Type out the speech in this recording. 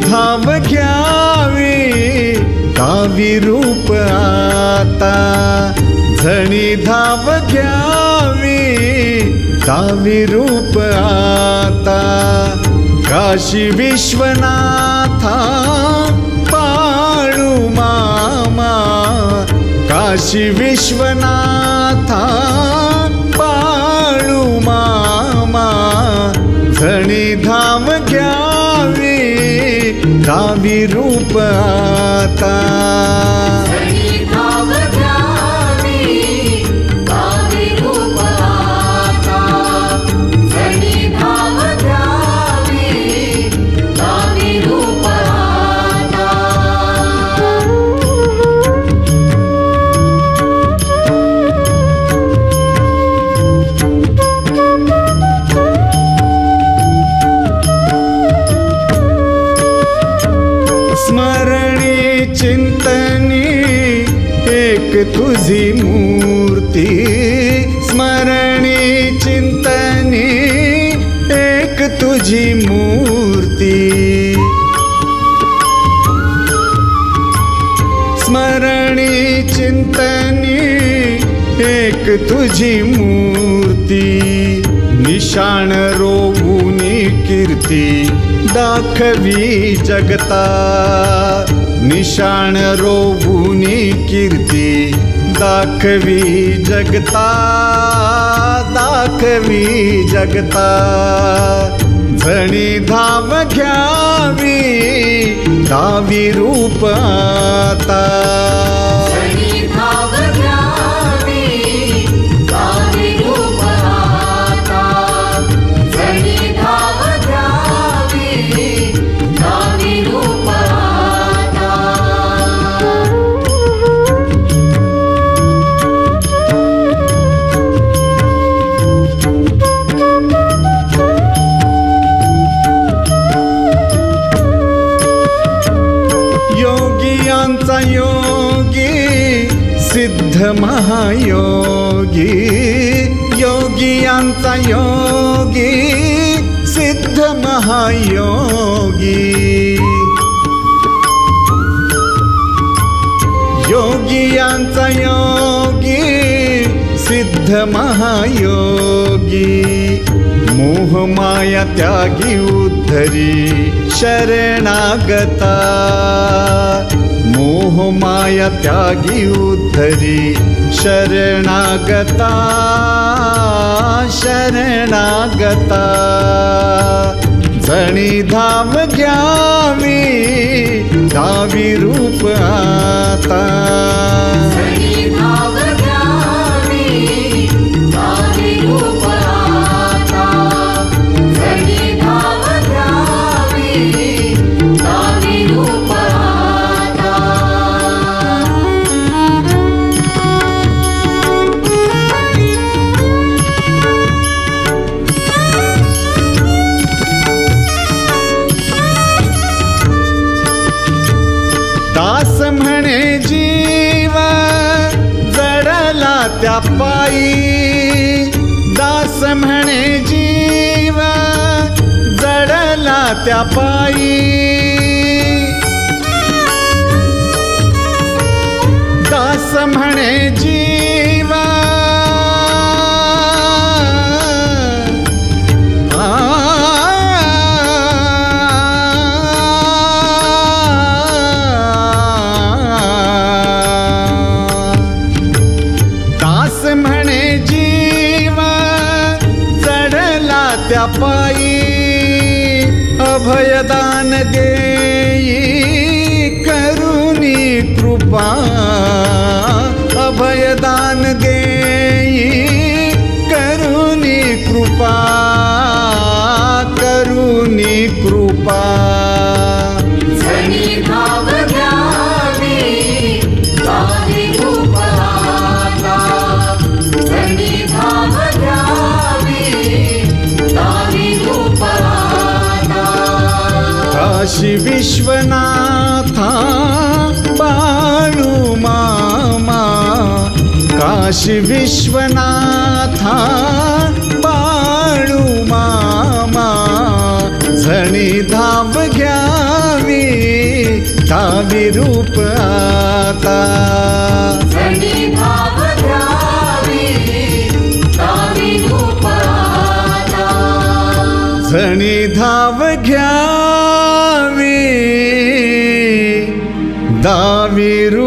धाव घ्यावी रूप आता। झणी धाव घ्यावी धावी रूप आता। काशी विश्वनाथा पाळू मामा। काशी विश्वनाथा पाळू मामा। झणी धाम धावी रूप आता। तुझी मूर्ती, स्मरणी चिंतनी, एक तुझी मूर्ती। स्मरणी चिंतनी, एक तुझी मूर्ती। निशाण रोवुनी कीर्ती, दाखवी जगता। निशाण रोवुनी कीर्ती दाखवी जगता दाखवी जगता। झणी धाव घ्यावी धावी रूप महायोगी योगियांचा योगी सिद्ध महायोगी योगियांचा योगी सिद्ध महायोगी मोहमाया त्यागी उद्धरी शरणागता। त्यागी उद्धरी शरणागता शरणागता झणी धाम घ्यावी धावी रूप आता दास म्हणे जीव, जडला त्या पायी. दास म्हणे जीव, जडला त्या पायी. दास म्हणे जीव त्या अभयदान दे करुणी कृपा अभयदान दे करुणी कृपा करुणी कृपा। काशी विश्वनाथा बाळू मामा। काशी विश्वनाथा बाळू मामा। झणी धाव घ्या दावी रूप आता घ्यावी दावी